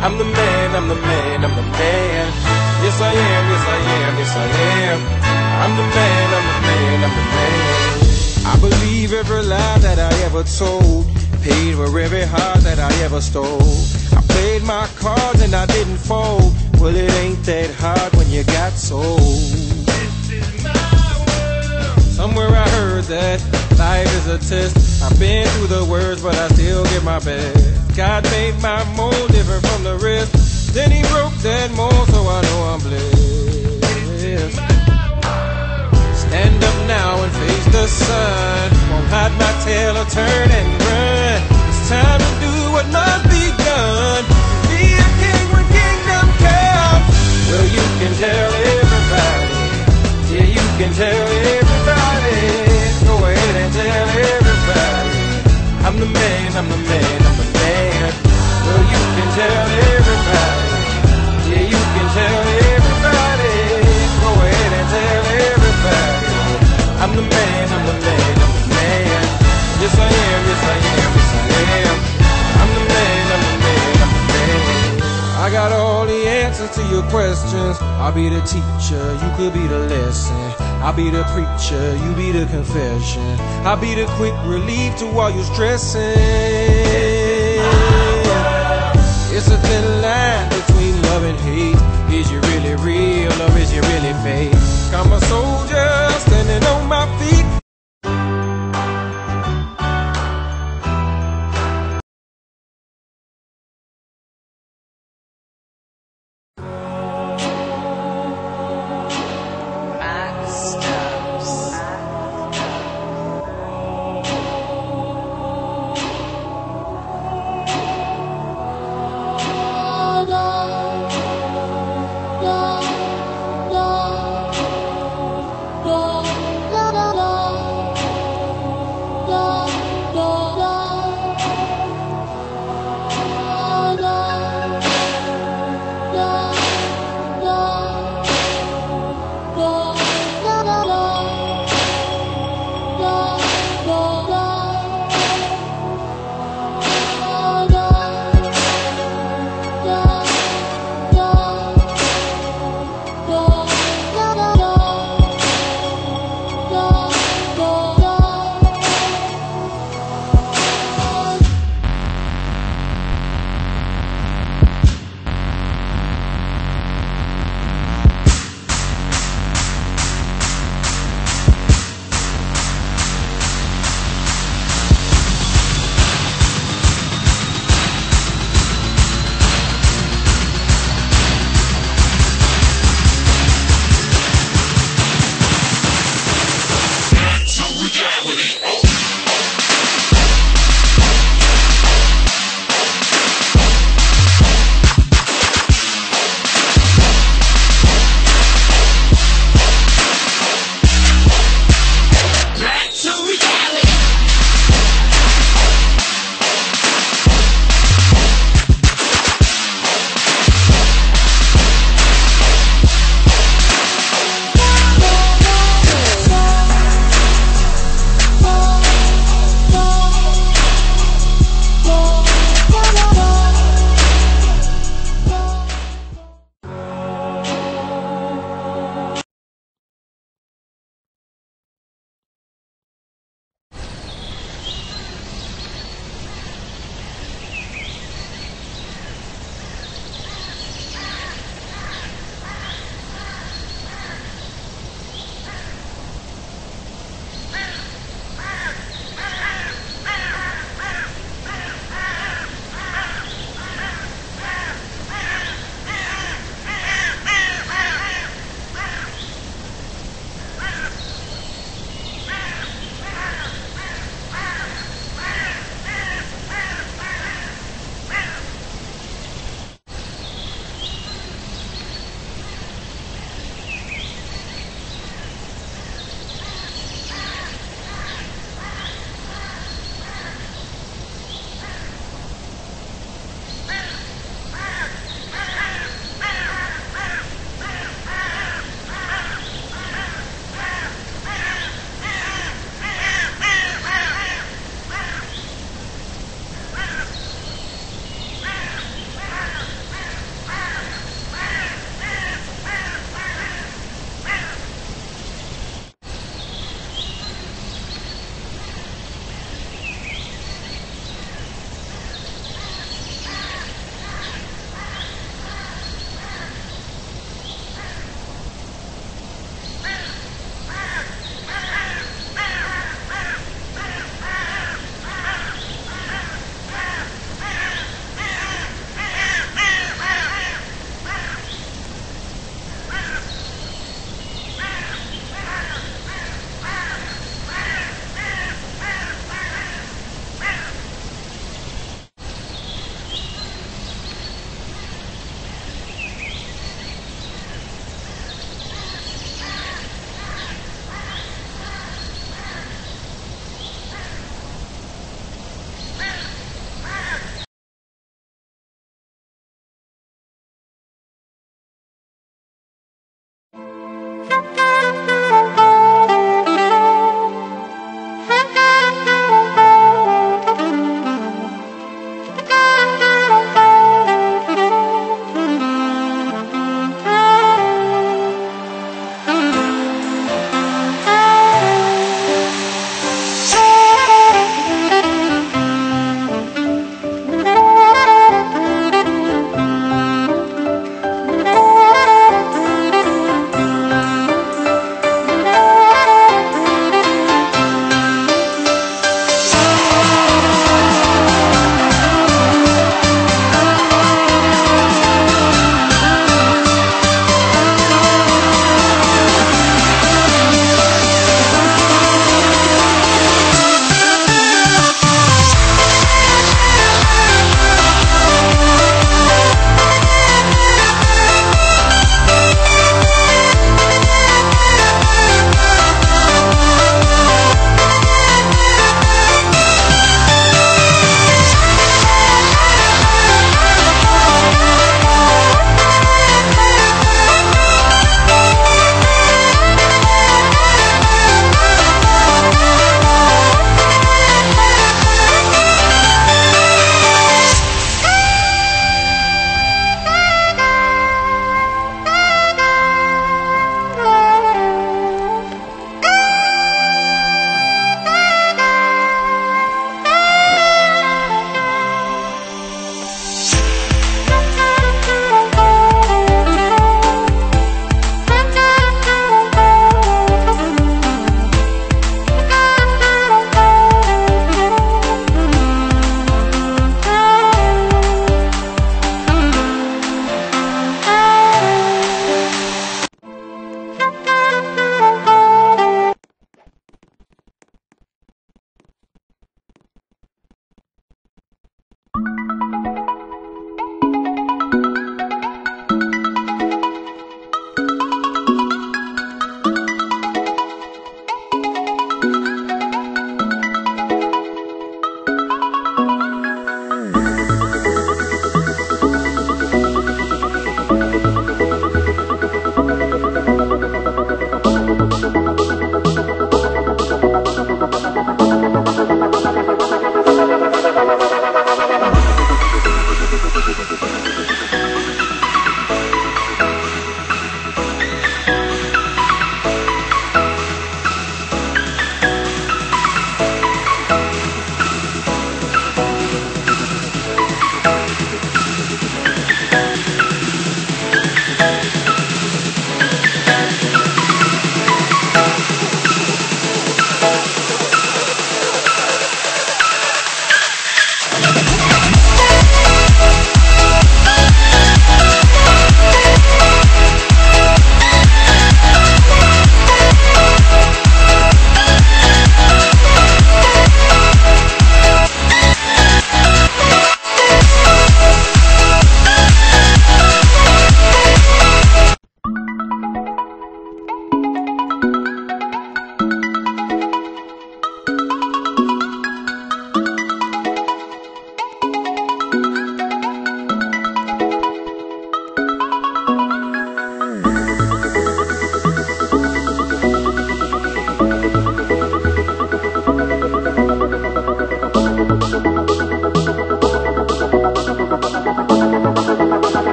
I'm the man, I'm the man, I'm the man. Yes, I am, yes, I am, yes, I am. I'm the man, I'm the man, I'm the man. I believe every lie that I ever told. Paid for every heart that I ever stole. I played my cards and I didn't fold. Well, it ain't that hard when you got sold. This is my world. Somewhere I heard that life is a test. I've been through the worst, but I still give my best. God made my mold different from the rest. Then he broke that mold, so I know I'm blessed. Stand up now and face the sun. Won't hide my tail or turn and run. It's time to do what must be done. Be a king when kingdom comes. Well, you can tell everybody. Yeah, you can tell everybody. Go ahead and tell everybody. I'm the man, I'm the man, answers to your questions. I'll be the teacher, you could be the lesson. I'll be the preacher, you be the confession. I'll be the quick relief to all your stressing. It's a thin line between love and hate. Is you really real or is you really fake? I'm a soldier standing on my feet.